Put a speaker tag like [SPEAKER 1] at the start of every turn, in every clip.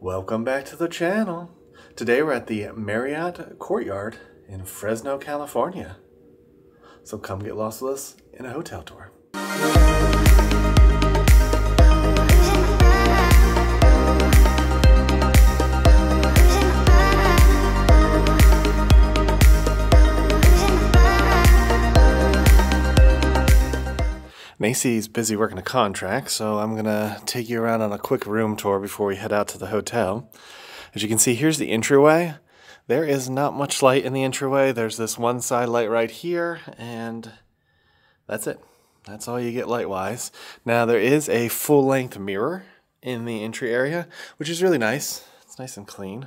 [SPEAKER 1] Welcome back to the channel. Today we're at the Marriott Courtyard in Fresno, California. So come get lost with us in a hotel tour. Macy's busy working a contract, so I'm gonna take you around on a quick room tour before we head out to the hotel. As you can see, here's the entryway. There is not much light in the entryway. There's this one side light right here, and that's it. That's all you get light-wise. Now, there is a full-length mirror in the entry area, which is really nice. It's nice and clean.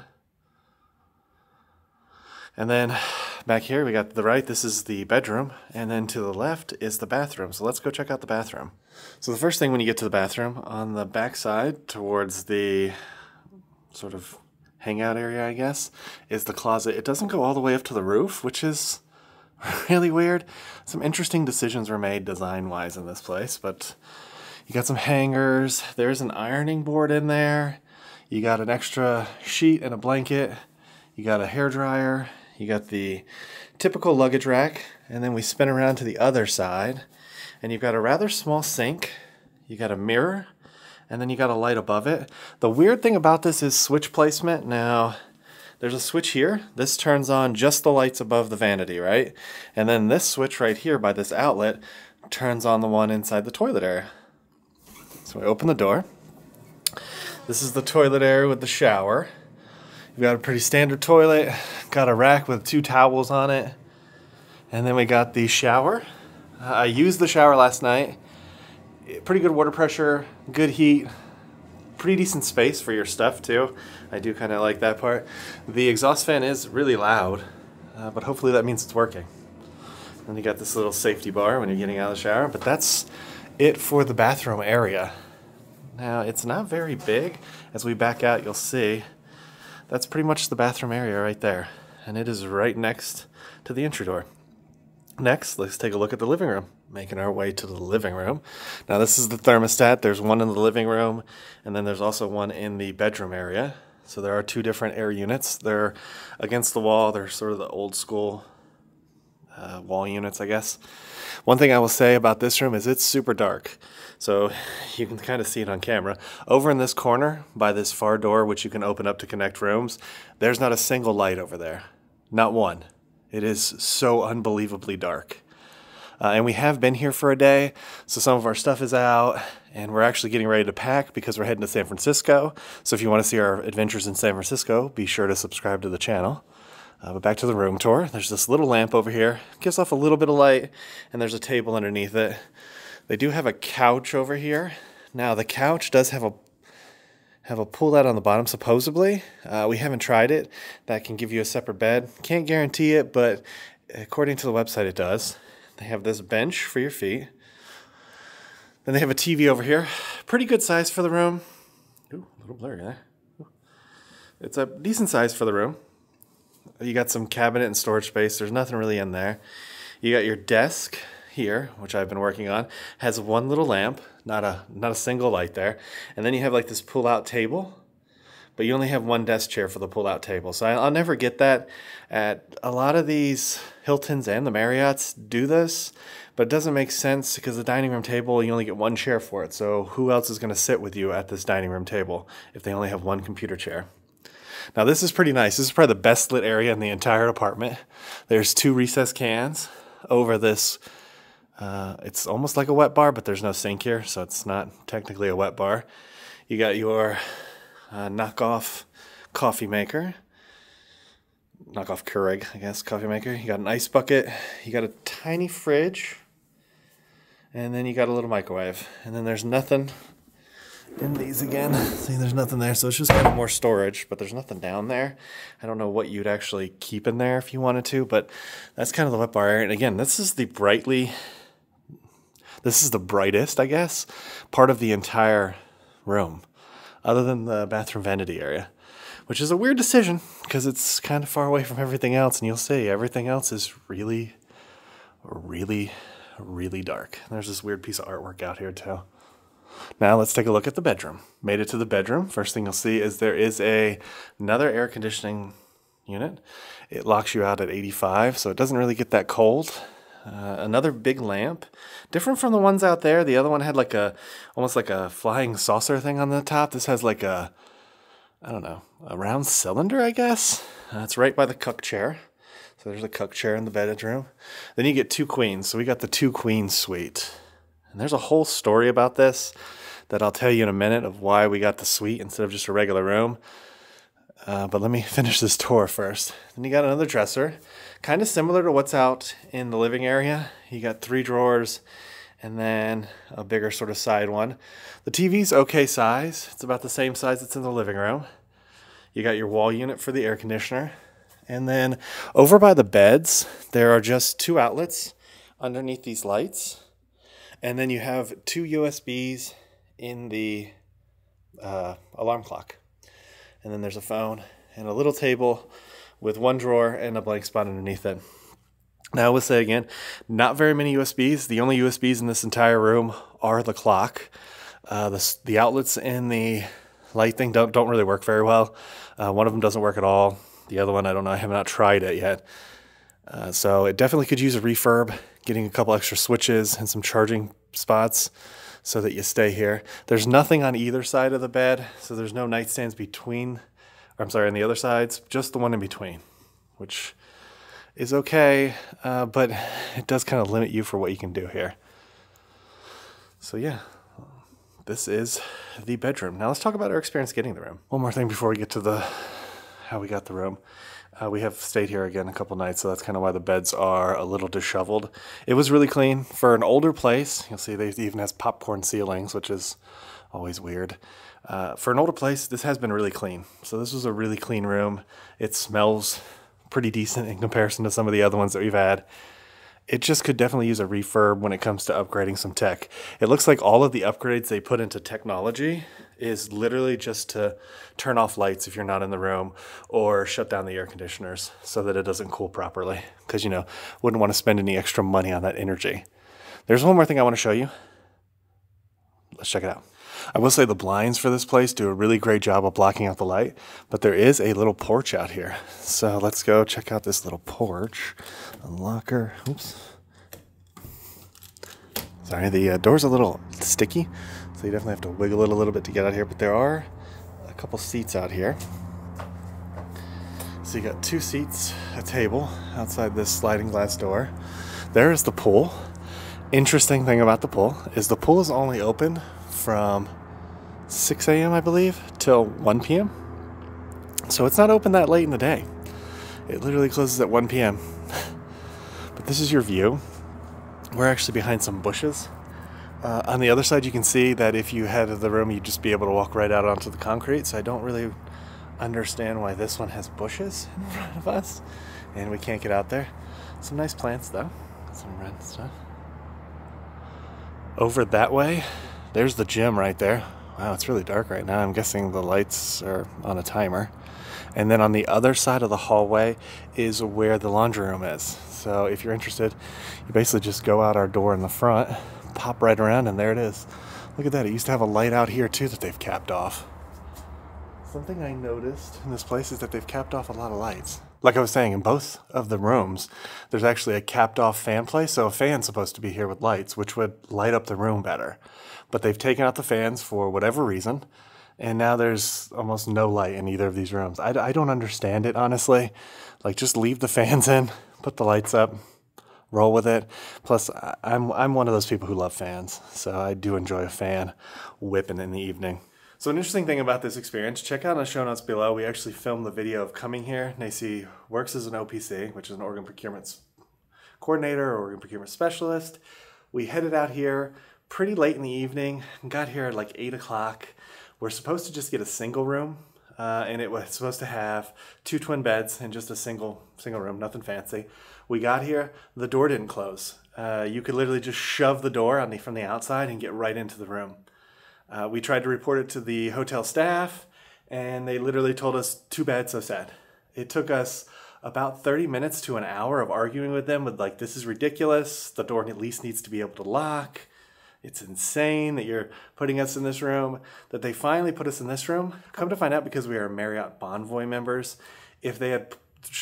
[SPEAKER 1] And then back here, we got the right, this is the bedroom, and then to the left is the bathroom. So let's go check out the bathroom. So the first thing when you get to the bathroom, on the back side towards the sort of hangout area, I guess, is the closet. It doesn't go all the way up to the roof, which is really weird. Some interesting decisions were made design-wise in this place, but you got some hangers. There's an ironing board in there. You got an extra sheet and a blanket. You got a hair dryer. You got the typical luggage rack, and then we spin around to the other side, and you've got a rather small sink. You got a mirror, and then you got a light above it. The weird thing about this is switch placement. Now, there's a switch here. This turns on just the lights above the vanity, right? And then this switch right here by this outlet turns on the one inside the toilet area. So I open the door. This is the toilet area with the shower. You've got a pretty standard toilet, got a rack with two towels on it, and then we got the shower. I used the shower last night. Pretty good water pressure, good heat, pretty decent space for your stuff too. I do kind of like that part. The exhaust fan is really loud, uh, but hopefully that means it's working. And you got this little safety bar when you're getting out of the shower, but that's it for the bathroom area. Now, it's not very big. As we back out, you'll see that's pretty much the bathroom area right there. And it is right next to the entry door. Next, let's take a look at the living room. Making our way to the living room. Now, this is the thermostat. There's one in the living room, and then there's also one in the bedroom area. So there are two different air units. They're against the wall. They're sort of the old school uh, wall units, I guess. One thing I will say about this room is it's super dark. So you can kind of see it on camera. Over in this corner by this far door, which you can open up to connect rooms, there's not a single light over there. Not one. It is so unbelievably dark. Uh, and we have been here for a day, so some of our stuff is out, and we're actually getting ready to pack because we're heading to San Francisco. So if you want to see our adventures in San Francisco, be sure to subscribe to the channel. Uh, but back to the room tour. There's this little lamp over here, gives off a little bit of light, and there's a table underneath it. They do have a couch over here. Now the couch does have a have a pull out on the bottom supposedly. Uh, we haven't tried it. That can give you a separate bed. Can't guarantee it, but according to the website it does. They have this bench for your feet. Then they have a TV over here. Pretty good size for the room. Ooh, a little blurry there. It's a decent size for the room. You got some cabinet and storage space. There's nothing really in there. You got your desk here, which I've been working on, has one little lamp, not a not a single light there. And then you have like this pull-out table, but you only have one desk chair for the pull-out table. So I'll never get that. At a lot of these Hiltons and the Marriotts do this, but it doesn't make sense because the dining room table, you only get one chair for it. So who else is going to sit with you at this dining room table if they only have one computer chair? Now this is pretty nice. This is probably the best lit area in the entire apartment. There's two recessed cans over this. Uh, it's almost like a wet bar, but there's no sink here, so it's not technically a wet bar. You got your uh, knockoff coffee maker. Knockoff Keurig, I guess, coffee maker. You got an ice bucket. You got a tiny fridge. And then you got a little microwave. And then there's nothing in these again. See, there's nothing there, so it's just kind of more storage, but there's nothing down there. I don't know what you'd actually keep in there if you wanted to, but that's kind of the wet bar area. And again, this is the brightly, this is the brightest, I guess, part of the entire room, other than the bathroom vanity area, which is a weird decision because it's kind of far away from everything else, and you'll see everything else is really, really, really dark. There's this weird piece of artwork out here too. Now let's take a look at the bedroom. Made it to the bedroom. First thing you'll see is there is a another air conditioning unit. It locks you out at 85, so it doesn't really get that cold. Uh, another big lamp, different from the ones out there. The other one had like a, almost like a flying saucer thing on the top. This has like a, I don't know, a round cylinder, I guess. Uh, it's right by the cook chair. So there's a cook chair in the bedroom. Then you get two queens. So we got the two queens suite. And there's a whole story about this that I'll tell you in a minute of why we got the suite instead of just a regular room. Uh, but let me finish this tour first. Then you got another dresser, kind of similar to what's out in the living area. You got three drawers and then a bigger sort of side one. The TV's okay size. It's about the same size that's in the living room. You got your wall unit for the air conditioner. And then over by the beds, there are just two outlets underneath these lights. And then you have two USBs in the uh, alarm clock and then there's a phone and a little table with one drawer and a blank spot underneath it. Now, I will say again, not very many USBs. The only USBs in this entire room are the clock. Uh, the, the outlets in the light thing don't, don't really work very well. Uh, one of them doesn't work at all. The other one, I don't know, I have not tried it yet. Uh, so it definitely could use a refurb, getting a couple extra switches and some charging spots so that you stay here. There's nothing on either side of the bed, so there's no nightstands between, or I'm sorry, on the other sides, just the one in between, which is okay, uh, but it does kind of limit you for what you can do here. So yeah, this is the bedroom. Now let's talk about our experience getting the room. One more thing before we get to the how we got the room. Uh, we have stayed here again a couple nights, so that's kind of why the beds are a little disheveled. It was really clean for an older place. You'll see they even has popcorn ceilings, which is always weird. Uh, for an older place, this has been really clean. So this was a really clean room. It smells pretty decent in comparison to some of the other ones that we've had it just could definitely use a refurb when it comes to upgrading some tech. It looks like all of the upgrades they put into technology is literally just to turn off lights if you're not in the room or shut down the air conditioners so that it doesn't cool properly because you know wouldn't want to spend any extra money on that energy. There's one more thing I want to show you. Let's check it out. I will say the blinds for this place do a really great job of blocking out the light, but there is a little porch out here. So let's go check out this little porch. Unlocker. Oops. Sorry, the uh, door's a little sticky, so you definitely have to wiggle it a little bit to get out here, but there are a couple seats out here. So you got two seats, a table outside this sliding glass door. There is the pool. Interesting thing about the pool is the pool is only open from 6 a.m., I believe, till 1 p.m. So it's not open that late in the day. It literally closes at 1 p.m. but this is your view. We're actually behind some bushes. Uh, on the other side, you can see that if you head to the room, you'd just be able to walk right out onto the concrete. So I don't really understand why this one has bushes in front of us and we can't get out there. Some nice plants, though. Some red stuff. Over that way, there's the gym right there. Wow, it's really dark right now. I'm guessing the lights are on a timer. And then on the other side of the hallway is where the laundry room is. So if you're interested, you basically just go out our door in the front, pop right around, and there it is. Look at that. It used to have a light out here too that they've capped off. Something I noticed in this place is that they've capped off a lot of lights. Like I was saying, in both of the rooms, there's actually a capped off fan place. So a fan's supposed to be here with lights, which would light up the room better but they've taken out the fans for whatever reason. And now there's almost no light in either of these rooms. I, I don't understand it, honestly. Like, just leave the fans in, put the lights up, roll with it. Plus, I'm, I'm one of those people who love fans, so I do enjoy a fan whipping in the evening. So an interesting thing about this experience, check out the show notes below, we actually filmed the video of coming here. NACCE works as an OPC, which is an organ procurement coordinator or organ procurement specialist. We headed out here pretty late in the evening. Got here at like 8 o'clock. We're supposed to just get a single room, uh, and it was supposed to have two twin beds and just a single single room, nothing fancy. We got here, the door didn't close. Uh, you could literally just shove the door the, from the outside and get right into the room. Uh, we tried to report it to the hotel staff, and they literally told us, too bad, so sad. It took us about 30 minutes to an hour of arguing with them with like, this is ridiculous. The door at least needs to be able to lock It's insane that you're putting us in this room, that they finally put us in this room. Come to find out because we are Marriott Bonvoy members, if they had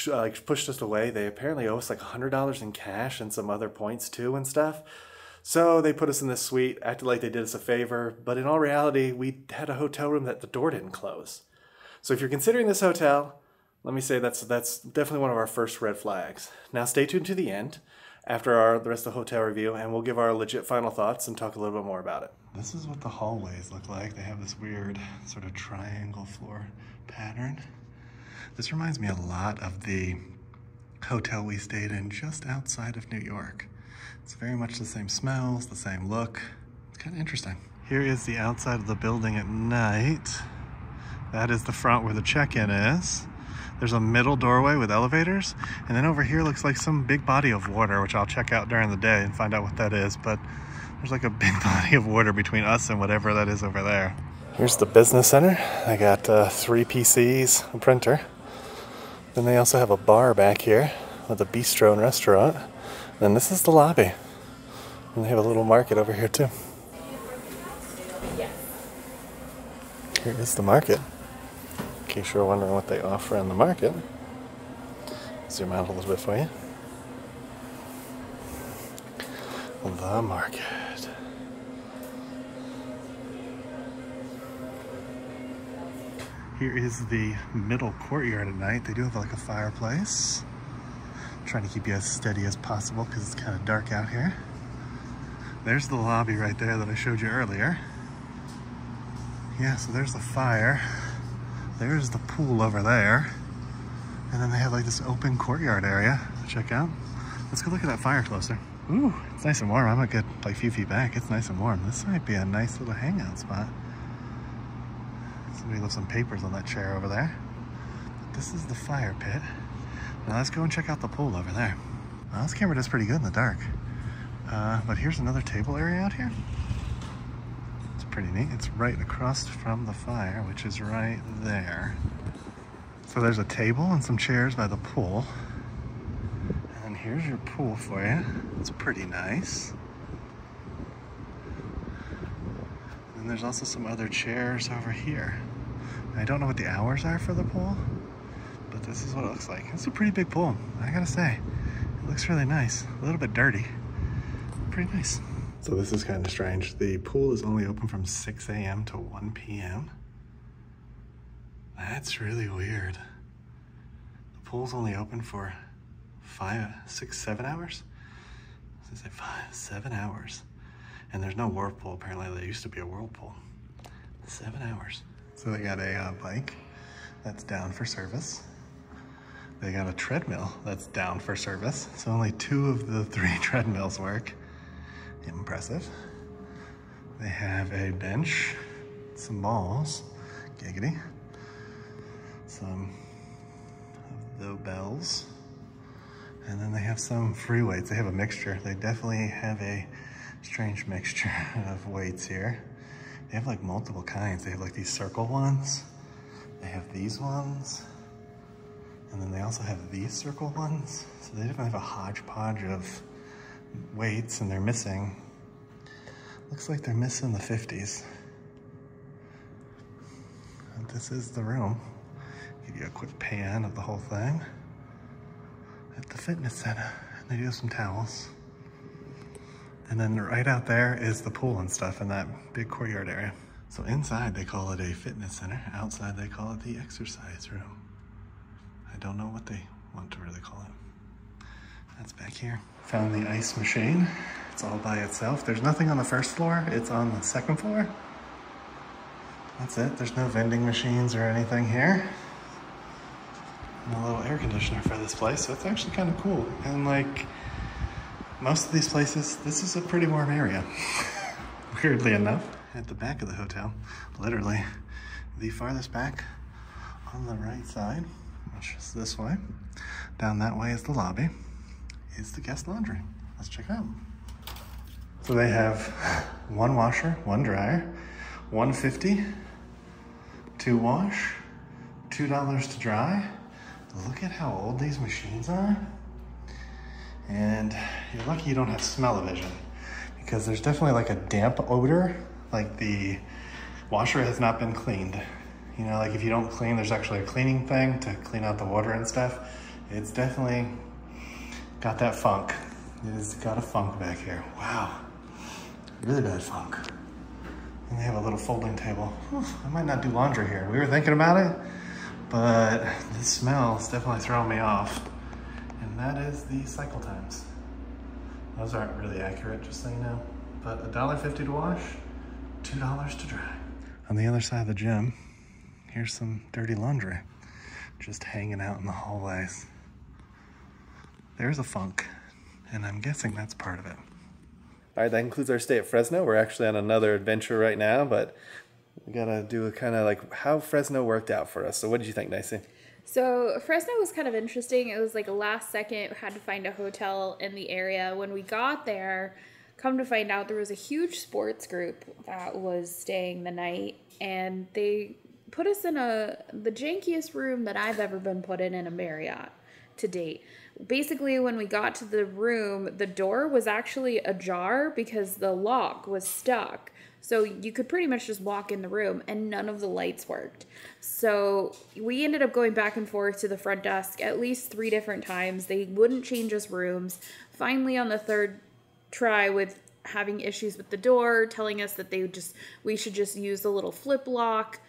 [SPEAKER 1] uh, like pushed us away, they apparently owe us like $100 in cash and some other points too and stuff. So they put us in this suite, acted like they did us a favor, but in all reality, we had a hotel room that the door didn't close. So if you're considering this hotel, let me say that's that's definitely one of our first red flags. Now stay tuned to the end after our the rest of the hotel review and we'll give our legit final thoughts and talk a little bit more about it. This is what the hallways look like. They have this weird sort of triangle floor pattern. This reminds me a lot of the hotel we stayed in just outside of New York. It's very much the same smells, the same look. It's kind of interesting. Here is the outside of the building at night. That is the front where the check-in is. There's a middle doorway with elevators. And then over here looks like some big body of water, which I'll check out during the day and find out what that is. But there's like a big body of water between us and whatever that is over there. Here's the business center. I got uh, three PCs, a printer. Then they also have a bar back here with a bistro and restaurant. And this is the lobby. And they have a little market over here too. Here is the market. In case you're wondering what they offer in the market. Zoom out a little bit for you. The market. Here is the middle courtyard at night. They do have like a fireplace trying to keep you as steady as possible because it's kind of dark out here. There's the lobby right there that I showed you earlier. Yeah, so there's the fire. There's the pool over there. And then they have like this open courtyard area to check out. Let's go look at that fire closer. Ooh, it's nice and warm. I'm a good like a few feet back. It's nice and warm. This might be a nice little hangout spot. Somebody left some papers on that chair over there. This is the fire pit. Now let's go and check out the pool over there. Well, this camera does pretty good in the dark. Uh, but here's another table area out here. Pretty neat. It's right across from the fire, which is right there. So there's a table and some chairs by the pool. And here's your pool for you. It's pretty nice. And there's also some other chairs over here. I don't know what the hours are for the pool, but this is what it looks like. It's a pretty big pool, I gotta say. It looks really nice. A little bit dirty. Pretty nice. So this is kind of strange. The pool is only open from 6 a.m. to 1 p.m. That's really weird. The pool's only open for five, six, seven hours? I say five, seven hours. And there's no whirlpool, apparently there used to be a whirlpool. Seven hours. So they got a uh, bike that's down for service. They got a treadmill that's down for service. So only two of the three treadmills work. Impressive. They have a bench, some balls, giggity, some of the bells, and then they have some free weights. They have a mixture. They definitely have a strange mixture of weights here. They have like multiple kinds. They have like these circle ones. They have these ones. And then they also have these circle ones. So they definitely have a hodgepodge of weights and they're missing. Looks like they're missing the 50s. And this is the room. Give you a quick pan of the whole thing. At the fitness center. And they do have some towels. And then right out there is the pool and stuff in that big courtyard area. So inside they call it a fitness center. Outside they call it the exercise room. I don't know what they want to really call it. That's back here. Found the ice machine. It's all by itself. There's nothing on the first floor. It's on the second floor. That's it. There's no vending machines or anything here. And a little air conditioner for this place. So it's actually kind of cool. And like, most of these places, this is a pretty warm area, weirdly enough. At the back of the hotel, literally the farthest back on the right side, which is this way, down that way is the lobby, is the guest laundry. Let's check out. So they have one washer, one dryer, 150 to wash, $2 to dry. Look at how old these machines are. And you're lucky you don't have smell-o-vision because there's definitely like a damp odor. Like the washer has not been cleaned. You know, like if you don't clean, there's actually a cleaning thing to clean out the water and stuff. It's definitely got that funk. It has got a funk back here. Wow, really bad funk. And they have a little folding table. I might not do laundry here. We were thinking about it, but the smell is definitely throwing me off. And that is the cycle times. Those aren't really accurate, just so you know. But $1.50 to wash, $2 to dry. On the other side of the gym, here's some dirty laundry just hanging out in the hallways. There's a funk, and I'm guessing that's part of it. All right, that concludes our stay at Fresno. We're actually on another adventure right now, but we gotta do a kind of like how Fresno worked out for us. So, what did you think, Nicey?
[SPEAKER 2] So Fresno was kind of interesting. It was like a last second had to find a hotel in the area. When we got there, come to find out there was a huge sports group that was staying the night and they put us in a the jankiest room that I've ever been put in in a Marriott to date. Basically, when we got to the room, the door was actually ajar because the lock was stuck. So you could pretty much just walk in the room and none of the lights worked. So we ended up going back and forth to the front desk at least three different times. They wouldn't change us rooms. Finally, on the third try with having issues with the door, telling us that they would just we should just use the little flip lock.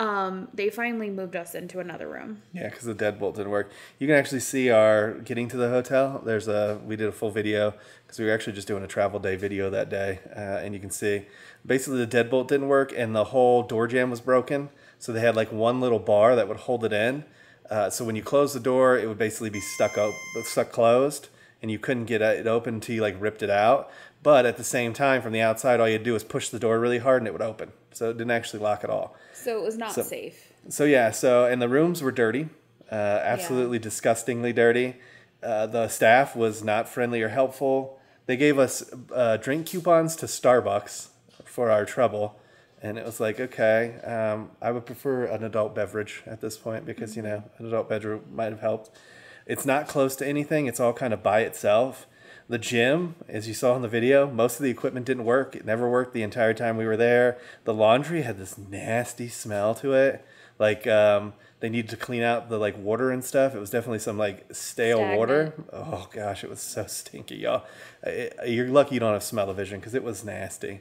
[SPEAKER 2] Um, they finally moved us into another room.
[SPEAKER 1] Yeah, because the deadbolt didn't work. You can actually see our getting to the hotel. There's a we did a full video because we were actually just doing a travel day video that day, uh, and you can see basically the deadbolt didn't work and the whole door jamb was broken. So they had like one little bar that would hold it in. Uh, so when you close the door, it would basically be stuck up, stuck closed, and you couldn't get it open until you like ripped it out. But at the same time, from the outside, all you do is push the door really hard and it would open. So it didn't actually lock at all.
[SPEAKER 2] So it was not
[SPEAKER 1] So-
[SPEAKER 2] safe.
[SPEAKER 1] So yeah, so and the rooms were dirty, uh, absolutely disgustingly dirty. Uh, the staff was not friendly or helpful. They gave us uh, drink coupons to Starbucks for our trouble, and it was like, okay, um, I would prefer an adult beverage at this point because you know an adult beverage might have helped. It's not close to anything. It's all kind of by itself. The gym, as you saw in the video, most of the equipment didn't work. It never worked the entire time we were there. The laundry had this nasty smell to it. Like um, they needed to clean out the like water and stuff. It was definitely some like stale water. Oh gosh, it was so stinky, y'all. It- you're lucky you don't have smell of vision because it was nasty.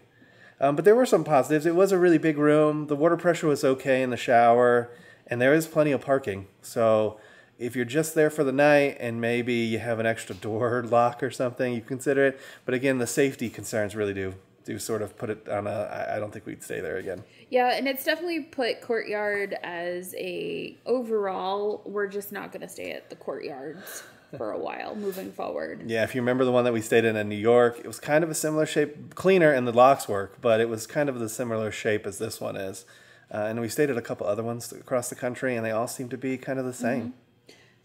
[SPEAKER 1] Um, but there were some positives. It was a really big room. The water pressure was okay in the shower, and there is plenty of parking. So if you're just there for the night and maybe you have an extra door lock or something, you consider it. But again, the safety concerns really do do sort of put it on a. I don't think we'd stay there again.
[SPEAKER 2] Yeah, and it's definitely put courtyard as a overall. We're just not going to stay at the courtyards for a while moving forward.
[SPEAKER 1] Yeah, if you remember the one that we stayed in in New York, it was kind of a similar shape, cleaner, and the locks work, but it was kind of the similar shape as this one is. Uh, and we stayed at a couple other ones across the country, and they all seem to be kind of the same.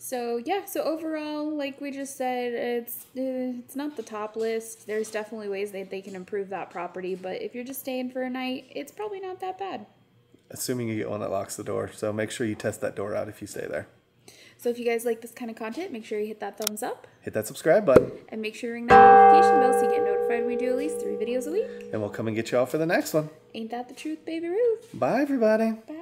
[SPEAKER 2] So yeah, so overall, like we just said, it's it's not the top list. There's definitely ways that they can improve that property, but if you're just staying for a night, it's probably not that bad.
[SPEAKER 1] Assuming you get one that locks the door, so make sure you test that door out if you stay there.
[SPEAKER 2] So if you guys like this kind of content, make sure you hit that thumbs up
[SPEAKER 1] Hit that subscribe button,
[SPEAKER 2] and make sure you ring that notification bell so you get notified when we do at least three videos a week.
[SPEAKER 1] and we'll come and get you all for the next one.
[SPEAKER 2] Ain't that the truth, baby Ruth?
[SPEAKER 1] Bye, everybody.
[SPEAKER 2] Bye.